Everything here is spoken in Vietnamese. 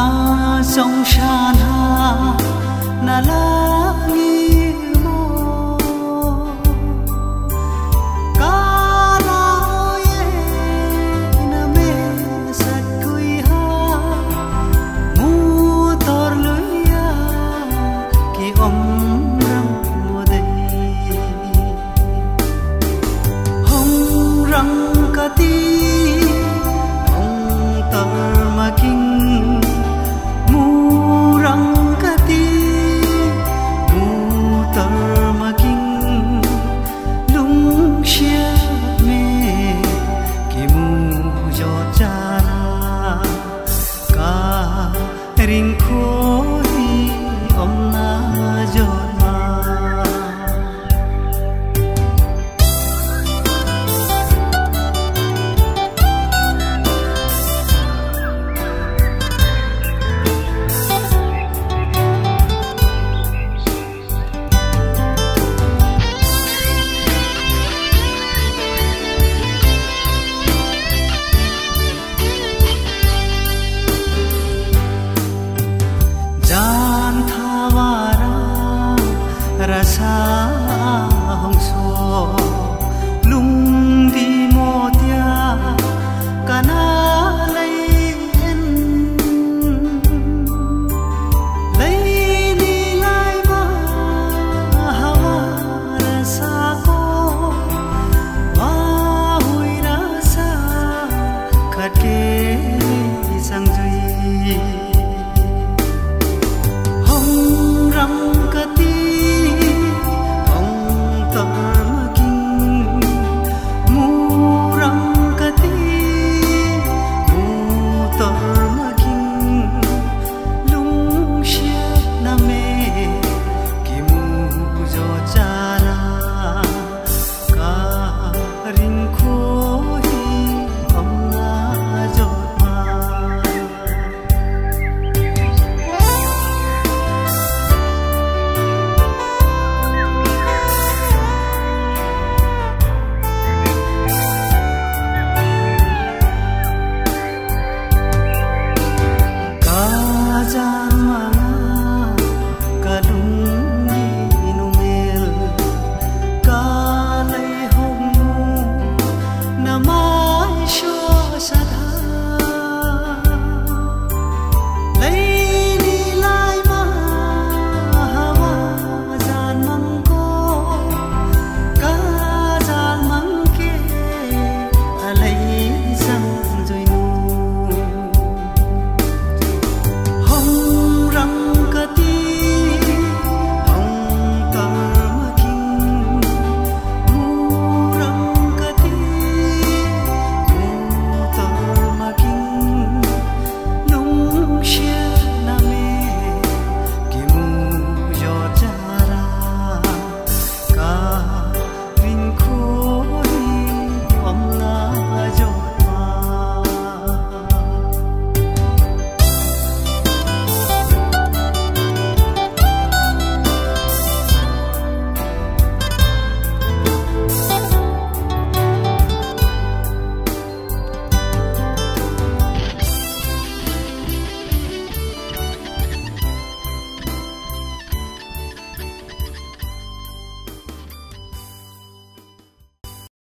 na song sha na. Na la ni tràn xa hồng xuôi